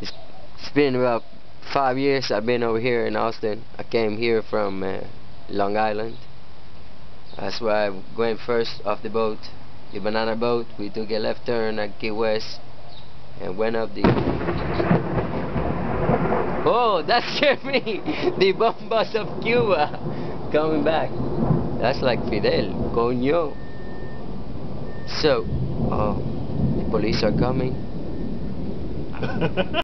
It's, it's been about five years I've been over here in Austin. I came here from uh, Long Island. That's where I went first off the boat, the banana boat. We took a left turn at Key West and went up the. Oh, that scared me! the bombas of Cuba coming back. That's like Fidel, coño. So, oh, the police are coming.